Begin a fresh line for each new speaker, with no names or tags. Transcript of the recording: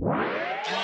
Yeah.